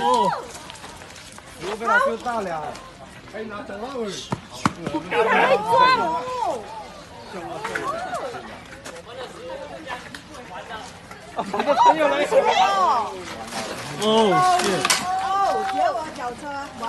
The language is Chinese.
我给他就大了。哎，拿走了喂。给他抓哦。我的朋友来。哦，哦，是。哦，我脚车玩。